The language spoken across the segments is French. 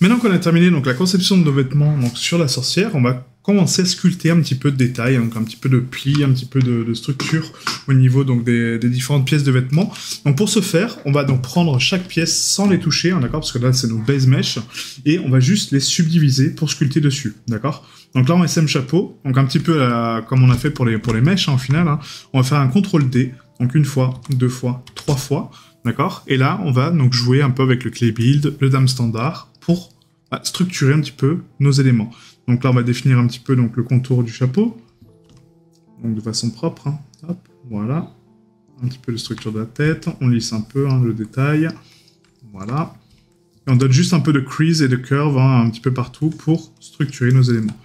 Maintenant qu'on a terminé donc la conception de nos vêtements donc sur la sorcière, on va commencer à sculpter un petit peu de détails, donc un petit peu de plis, un petit peu de, structure au niveau donc des, des, différentes pièces de vêtements. Donc pour ce faire, on va donc prendre chaque pièce sans les toucher, hein, d'accord, parce que là c'est nos base mesh, et on va juste les subdiviser pour sculpter dessus, d'accord? Donc là on SM chapeau, donc un petit peu comme on a fait pour les pour les mèches hein, au final. Hein. On va faire un contrôle D, donc une fois, deux fois, trois fois, d'accord? Et là on va donc jouer un peu avec le clay build, le dame standard pour bah, structurer un petit peu nos éléments. Donc là, on va définir un petit peu donc, le contour du chapeau. Donc de façon propre. Hein. Hop, voilà. Un petit peu de structure de la tête. On lisse un peu hein, le détail. Voilà. Et on donne juste un peu de crease et de curve hein, un petit peu partout pour structurer nos éléments.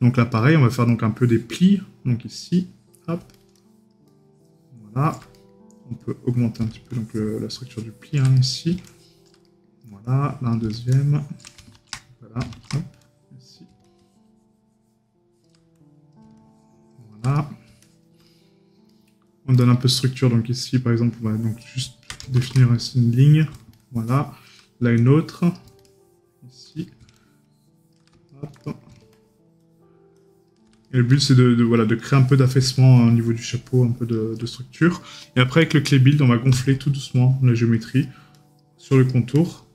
Donc là, pareil, on va faire donc un peu des plis. Donc ici, hop. Voilà. On peut augmenter un petit peu donc, la structure du pli ici. Voilà, là un deuxième. Voilà, hop. On donne un peu de structure, donc ici par exemple, on va donc juste définir ici une ligne. Voilà. Là une autre. Ici. Et le but c'est de, voilà, de créer un peu d'affaissement au niveau du chapeau, un peu de, structure. Et après avec le clay build, on va gonfler tout doucement la géométrie sur le contour.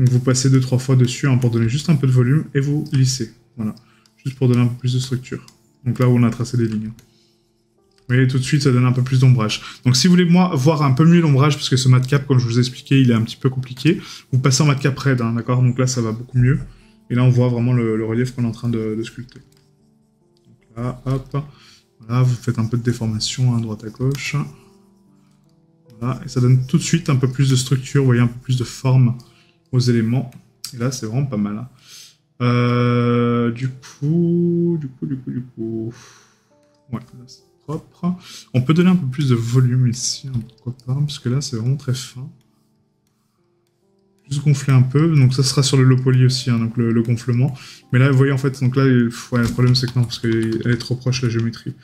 Donc vous passez deux trois fois dessus hein, pour donner juste un peu de volume et vous lissez. Voilà. Juste pour donner un peu plus de structure. Donc là où on a tracé des lignes. Vous voyez, tout de suite, ça donne un peu plus d'ombrage. Donc si vous voulez voir un peu mieux l'ombrage, parce que ce cap, comme je vous ai expliqué, il est un petit peu compliqué, vous passez en matcap red, hein, d'accord? Donc là, ça va beaucoup mieux. Et là, on voit vraiment le, relief qu'on est en train de, sculpter. Donc là, hop. Voilà, vous faites un peu de déformation hein, droite à gauche. Voilà, et ça donne tout de suite un peu plus de structure, vous voyez, un peu plus de forme aux éléments. Et là, c'est vraiment pas mal. Hein. Euh, du coup, du coup, du coup, du coup. Ouais, là c'est propre. On peut donner un peu plus de volume ici, hein, pourquoi pas, parce que là c'est vraiment très fin. Juste gonfler un peu, donc ça sera sur le low poly aussi, hein, donc le, gonflement. Mais là, vous voyez en fait, donc là, le problème c'est que non, parce qu'elle est trop proche la géométrie.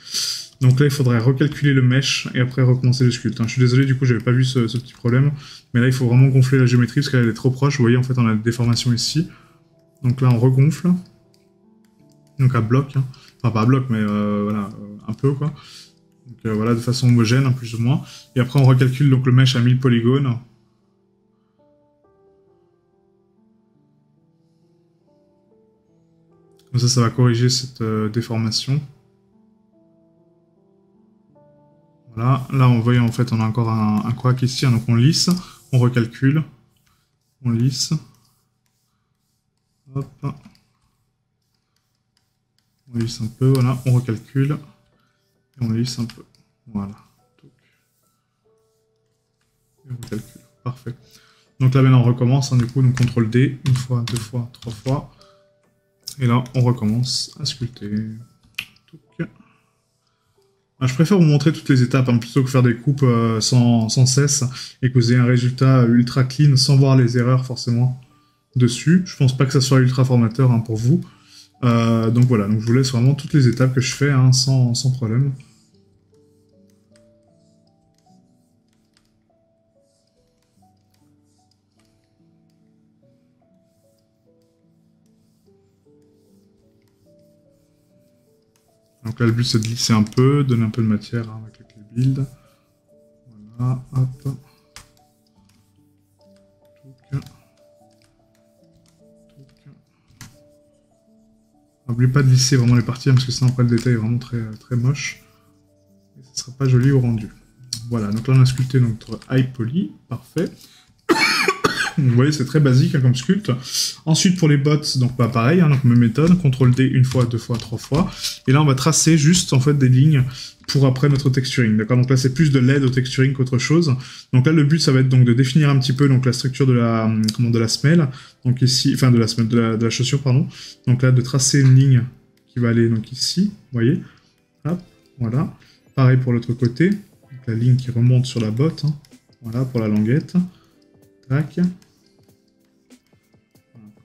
Donc là, il faudrait recalculer le mesh et après recommencer le sculpte. Hein. Je suis désolé, du coup, j'avais pas vu ce, petit problème. Mais là, il faut vraiment gonfler la géométrie parce qu'elle est trop proche. Vous voyez, en fait, on a des déformations ici. Donc là, on regonfle. Donc à bloc. Hein. Enfin, pas à bloc, mais euh, voilà, euh, un peu, quoi. Donc euh, voilà, de façon homogène, plus ou moins. Et après, on recalcule donc le mesh à 1000 polygones. Comme ça, ça va corriger cette déformation. Voilà, là on voit en fait on a encore un, un ici, donc on lisse, on recalcule, on lisse, on lisse un peu, voilà, on recalcule. Et on lisse un peu. Voilà. Et on recalcule. Parfait. Donc là maintenant on recommence, hein, du coup, donc CTRL D, une fois, deux fois, trois fois. Et là on recommence à sculpter. Je préfère vous montrer toutes les étapes hein, plutôt que faire des coupes euh, sans, cesse et que vous ayez un résultat ultra clean sans voir les erreurs forcément dessus. Je pense pas que ça soit ultra formateur hein, pour vous. Euh, donc voilà, donc je vous laisse vraiment toutes les étapes que je fais hein, sans problème. Donc là, le but, c'est de glisser un peu, donner un peu de matière hein, avec les build. Voilà, hop. N'oubliez pas de lisser vraiment les parties, hein, parce que sinon après le détail est vraiment très, très moche. Et ce sera pas joli au rendu. Voilà, donc là on a sculpté notre high poly, parfait. Vous voyez, c'est très basique hein, comme sculpte. Ensuite, pour les bots, donc bah, pareil, hein, donc même méthode, CTRL D une fois, deux fois, trois fois. Et là, on va tracer juste en fait des lignes pour après notre texturing. Donc là, c'est plus de l'aide au texturing qu'autre chose. Donc là, le but, ça va être donc de définir un petit peu donc la structure de la comment de la semelle. Donc ici, enfin de la semelle de la, chaussure, pardon. Donc là, de tracer une ligne qui va aller donc ici, vous voyez? Hop, voilà. Pareil pour l'autre côté. La ligne qui remonte sur la botte. Hein. Voilà pour la languette. Tac.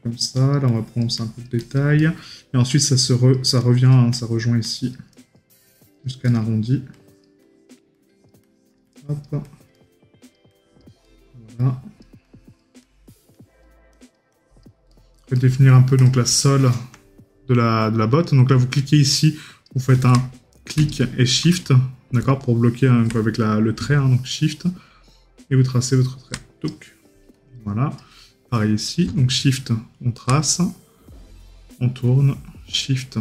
Comme ça, là on va prononcer un peu de détail. Et ensuite ça, se ça revient, hein, ça rejoint ici jusqu'à un arrondi. Hop. Voilà. définir un peu donc la sole de la, de la botte. Donc là, vous cliquez ici, vous faites un clic et shift, d'accord, pour bloquer avec le trait, hein, donc shift, et vous tracez votre trait. Donc, voilà. Pareil ici, donc shift, on trace, on tourne, shift,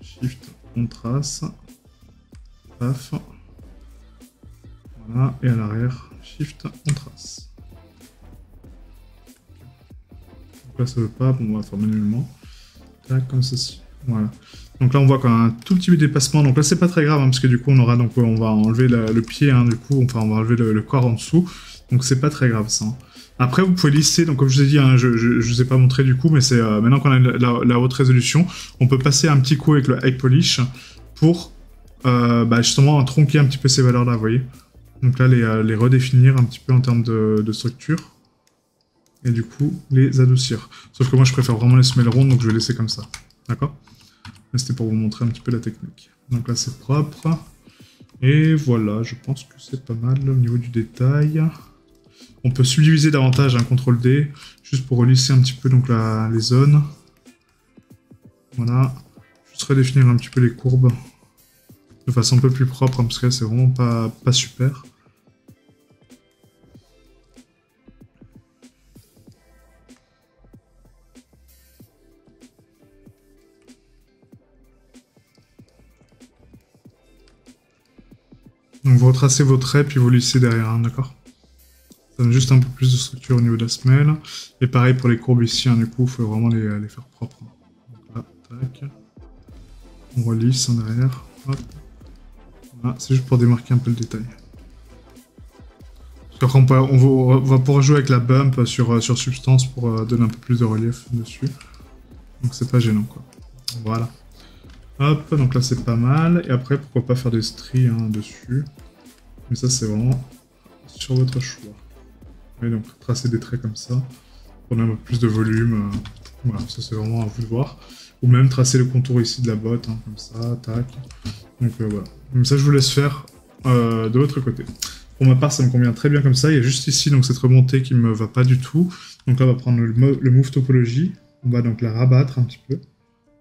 shift, on trace, paf, voilà, et à l'arrière, shift, on trace. Donc là, ça veut pas, on va faire manuellement. Tac, comme ceci. Voilà. Donc là, on voit qu'on a un tout petit dépassement. Donc là, c'est pas très grave, hein, parce que du coup, on aura donc on va enlever le pied, hein, du coup, enfin, on va enlever le, corps en dessous. Donc c'est pas très grave ça. Hein. Après, vous pouvez lisser. Donc comme je vous ai dit, je, je, vous ai pas montré du coup, mais c'est euh, maintenant qu'on a la, haute résolution, on peut passer un petit coup avec le high polish pour euh, bah, justement tronquer un petit peu ces valeurs là, vous voyez. Donc là, les, euh, redéfinir un petit peu en termes de, structure et du coup les adoucir. Sauf que moi je préfère vraiment les semer rondes, donc je vais laisser comme ça. D'accord? C'était pour vous montrer un petit peu la technique. Donc là c'est propre. Et voilà, je pense que c'est pas mal au niveau du détail. On peut subdiviser davantage un CTRL D, juste pour relisser un petit peu donc la, les zones. Voilà. Juste redéfinir un petit peu les courbes de façon un peu plus propre, hein, parce que c'est vraiment pas, pas super. Donc vous retracez vos traits, puis vous lissez derrière, hein, d'accord? Ça donne juste un peu plus de structure au niveau de la semelle. Et pareil pour les courbes ici, du coup, il faut vraiment les, faire propres. Là, tac. On relisse en derrière. Voilà, c'est juste pour démarquer un peu le détail. On, va, pouvoir jouer avec la bump sur, sur substance pour euh, donner un peu plus de relief dessus. Donc c'est pas gênant quoi. Voilà. Hop, donc là c'est pas mal. Et après, pourquoi pas faire des stries hein, dessus. Mais ça c'est vraiment sur votre choix. Donc tracer des traits comme ça, pour donner un peu plus de volume. Euh, voilà, ça c'est vraiment à vous de voir. Ou même tracer le contour ici de la botte, hein, comme ça, tac. Donc euh, voilà. Comme ça je vous laisse faire euh, de l'autre côté. Pour ma part, ça me convient très bien comme ça. Il y a juste ici donc cette remontée qui me va pas du tout. Donc là, on va prendre le, le move topologie. On va donc la rabattre un petit peu.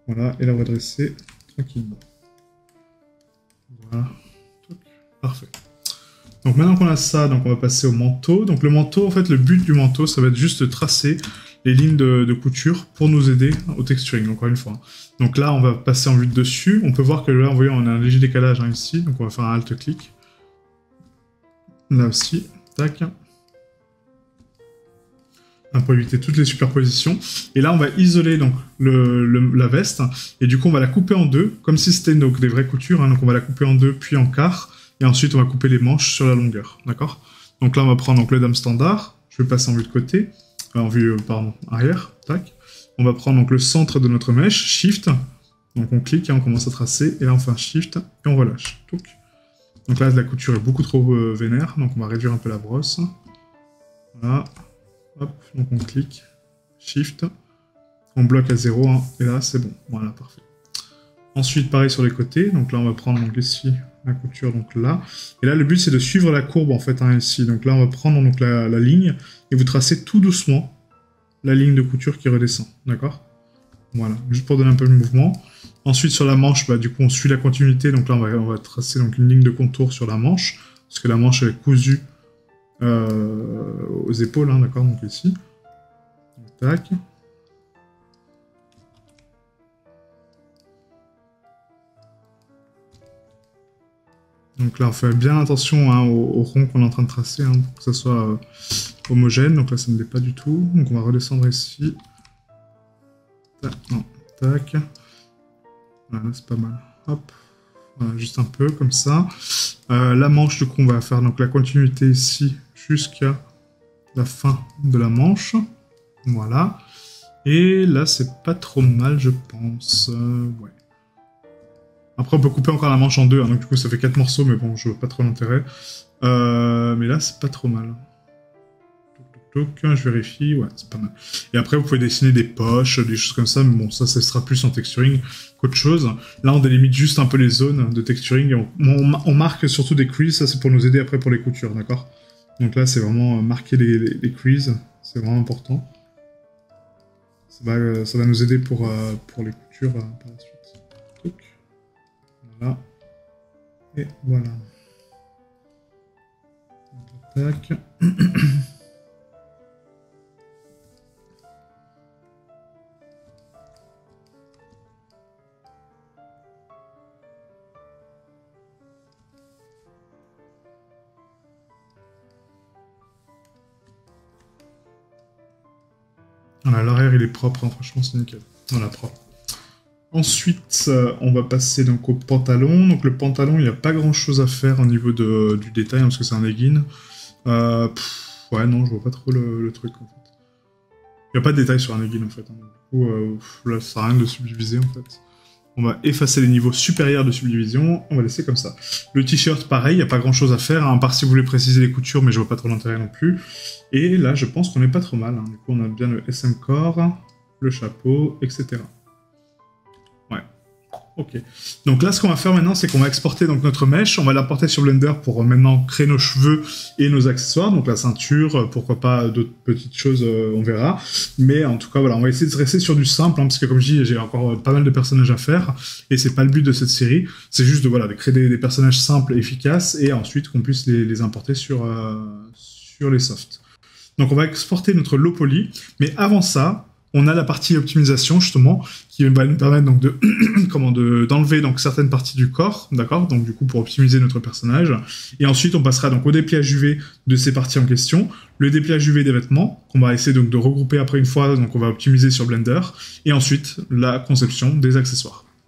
Voilà, et la redresser tranquillement. Voilà. Parfait. Donc maintenant qu'on a ça, donc on va passer au manteau. Donc le manteau, en fait, le but du manteau, ça va être juste de tracer les lignes de, couture pour nous aider au texturing, encore une fois. Donc là, on va passer en vue de dessus. On peut voir que là, vous voyez, on a un léger décalage hein, ici. Donc on va faire un alt-clic. Là aussi. Tac pour éviter toutes les superpositions. Et là, on va isoler donc la veste, et du coup, on va la couper en deux, comme si c'était des vraies coutures. Hein. donc, on va la couper en deux, puis en quart, et ensuite, on va couper les manches sur la longueur, d'accord? Donc là, on va prendre donc, le dame standard. Je vais passer en vue de côté, euh, en vue, euh, pardon, arrière, tac. On va prendre donc le centre de notre mèche, Shift. Donc on clique et on commence à tracer, et là on fait un Shift, et on relâche. Donc là, la couture est beaucoup trop euh, vénère, donc on va réduire un peu la brosse. Voilà, donc on clique, Shift, on bloque à 0, hein, et là c'est bon, voilà, parfait. Ensuite, pareil sur les côtés, donc là on va prendre donc ici la couture, donc là. Et là le but c'est de suivre la courbe en fait, hein, ici. Donc là on va prendre donc la, ligne, et vous tracez tout doucement la ligne de couture qui redescend, d'accord? Voilà, juste pour donner un peu de mouvement. Ensuite sur la manche, bah, du coup on suit la continuité, donc là on va, on va tracer donc une ligne de contour sur la manche, parce que la manche est cousue euh, aux épaules, hein, d'accord, donc ici. Tac. Donc là, on fait bien attention hein, au, rond qu'on est en train de tracer, hein, pour que ça soit euh, homogène. Donc là, ça ne l'est pas du tout. Donc on va redescendre ici. Tac, non, tac. Voilà, c'est pas mal. Hop. Juste un peu, comme ça. Euh, la manche, du coup, on va faire donc la continuité ici jusqu'à la fin de la manche. Voilà. Et là, c'est pas trop mal, je pense. Euh, ouais. Après, on peut couper encore la manche en deux, hein, donc du coup, ça fait quatre morceaux, mais bon, je vois pas trop l'intérêt. Euh, mais là, c'est pas trop mal. je vérifie, ouais, c'est pas mal. Et après, vous pouvez dessiner des poches, des choses comme ça, mais bon, ça, ça sera plus en texturing qu'autre chose. Là, on délimite juste un peu les zones de texturing, et on, marque surtout des creases, ça c'est pour nous aider après pour les coutures, d'accord? Donc là, c'est vraiment marquer les, les, creases, c'est vraiment important. Ça va, va nous aider pour, pour les coutures par la suite. Voilà. Et voilà. Tac. Voilà, l'arrière il est propre, hein, franchement c'est nickel. Voilà, propre. Ensuite, euh, on va passer donc au pantalon. Donc le pantalon, il n'y a pas grand chose à faire au niveau de, du détail, hein, parce que c'est un legging. Euh, ouais, non, je vois pas trop le, truc en fait. Il n'y a pas de détail sur un legging en fait. Hein. Du coup, euh, là, ça sert à rien de subdiviser en fait. On va effacer les niveaux supérieurs de subdivision, on va laisser comme ça. Le t-shirt, pareil, il n'y a pas grand chose à faire, hein, à part si vous voulez préciser les coutures, mais je vois pas trop l'intérêt non plus. Et là, je pense qu'on est pas trop mal. Du coup, on a bien le SM Core, le chapeau, etc. Ok. Donc là, ce qu'on va faire maintenant, c'est qu'on va exporter donc notre mèche. On va la porter sur Blender pour euh, maintenant créer nos cheveux et nos accessoires. Donc la ceinture, euh, pourquoi pas d'autres petites choses, euh, on verra. Mais en tout cas, voilà, on va essayer de rester sur du simple, hein, parce que comme je dis, j'ai encore pas mal de personnages à faire, et c'est pas le but de cette série. C'est juste de voilà, de créer des, personnages simples efficaces, et ensuite qu'on puisse les, importer sur sur les softs. Donc on va exporter notre low poly, mais avant ça, on a la partie optimisation justement qui va nous permettre donc de comment d'enlever donc certaines parties du corps, d'accord? Donc du coup pour optimiser notre personnage. Et ensuite on passera donc au dépliage UV de ces parties en question, le dépliage UV des vêtements qu'on va essayer donc de regrouper après une fois, donc on va optimiser sur Blender, et ensuite la conception des accessoires.